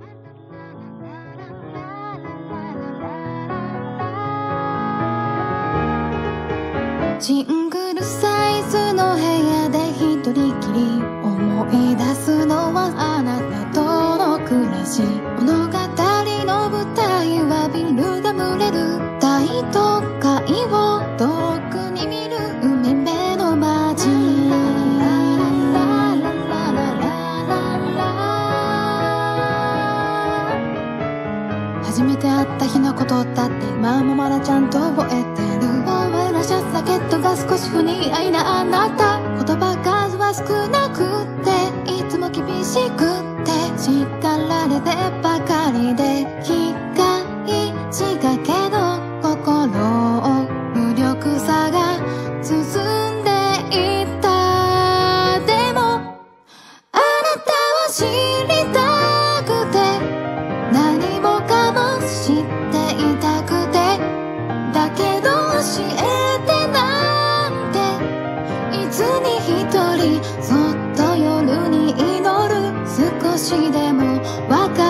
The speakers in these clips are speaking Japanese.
啦啦啦啦啦啦啦啦啦啦啦！今。初めて会った日のことだって今もまだちゃんと覚えてる。オーラシャツジケットが少し不似合いなあなた。言葉数は少なくていつも厳しくて。叱られてばかりで機械違うでもわかる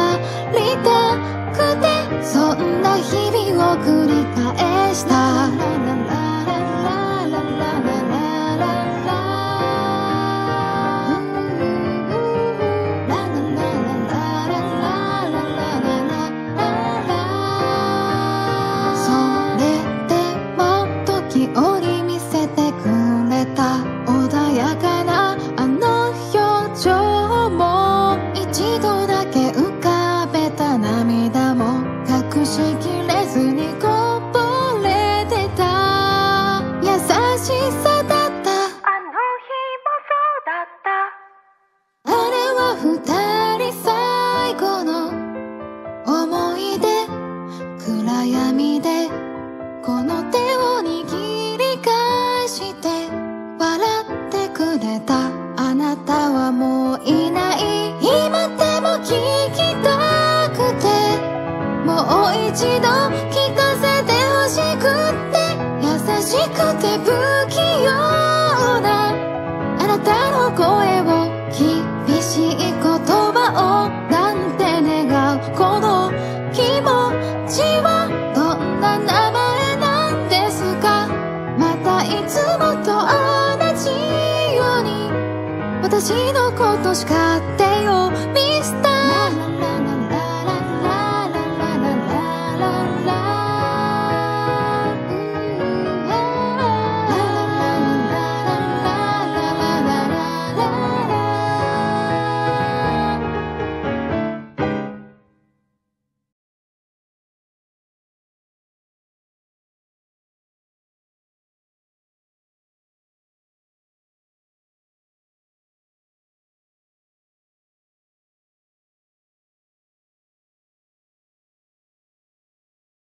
二人最後の思い出暗闇でこの手を握り返して笑ってくれたあなたはもういない今でも聞きたくてもう一度聞かせてほしくって優しくて不器私のこと叱ってよ。ミスター